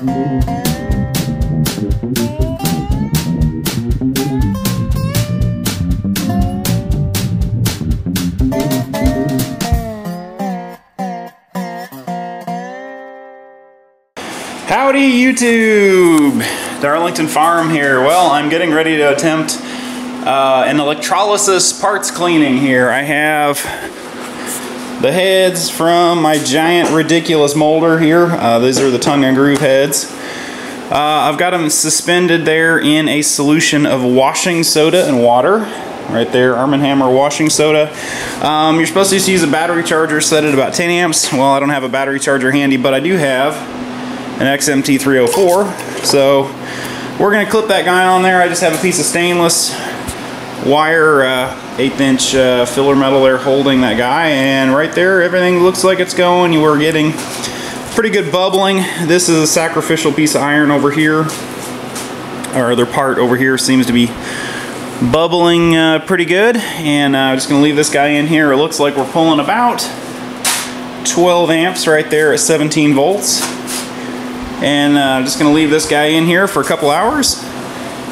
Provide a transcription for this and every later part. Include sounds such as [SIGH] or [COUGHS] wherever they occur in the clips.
Howdy YouTube! Darlington Farm here. Well, I'm getting ready to attempt uh, an electrolysis parts cleaning here. I have the heads from my giant ridiculous molder here. Uh, these are the tongue and groove heads. Uh, I've got them suspended there in a solution of washing soda and water. Right there, Arm & Hammer washing soda. Um, you're supposed to use a battery charger set at about 10 amps. Well, I don't have a battery charger handy, but I do have an XMT304. So we're gonna clip that guy on there. I just have a piece of stainless wire, uh, eighth inch uh, filler metal there holding that guy. And right there, everything looks like it's going. We're getting pretty good bubbling. This is a sacrificial piece of iron over here. Our other part over here seems to be bubbling uh, pretty good. And I'm uh, just gonna leave this guy in here. It looks like we're pulling about 12 amps right there at 17 volts. And uh, I'm just gonna leave this guy in here for a couple hours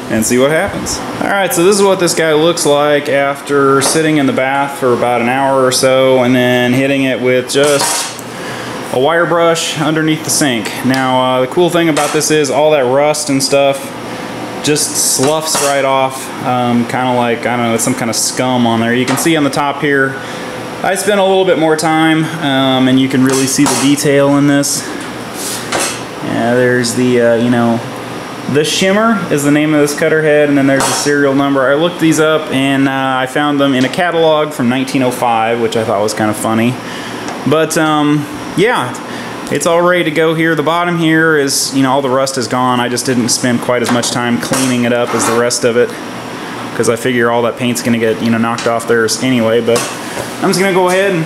and see what happens. All right, so this is what this guy looks like after sitting in the bath for about an hour or so and then hitting it with just a wire brush underneath the sink. Now, uh, the cool thing about this is all that rust and stuff just sloughs right off, um, kind of like, I don't know, some kind of scum on there. You can see on the top here, I spent a little bit more time um, and you can really see the detail in this. Yeah, there's the, uh, you know, the Shimer is the name of this cutter head, and then there's the serial number. I looked these up, and uh, I found them in a catalog from 1905, which I thought was kind of funny. But, um, yeah, it's all ready to go here. The bottom here is, you know, all the rust is gone. I just didn't spend quite as much time cleaning it up as the rest of it, because I figure all that paint's going to get, you know, knocked off there anyway. But I'm just going to go ahead and,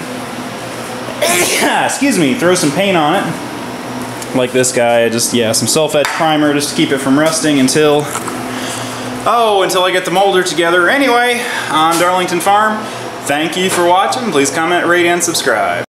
[COUGHS] excuse me, throw some paint on it like this guy. Just, yeah, some self-etch primer just to keep it from rusting until, oh, until I get the molder together. Anyway, on Darlington Farm, thank you for watching. Please comment, rate, and subscribe.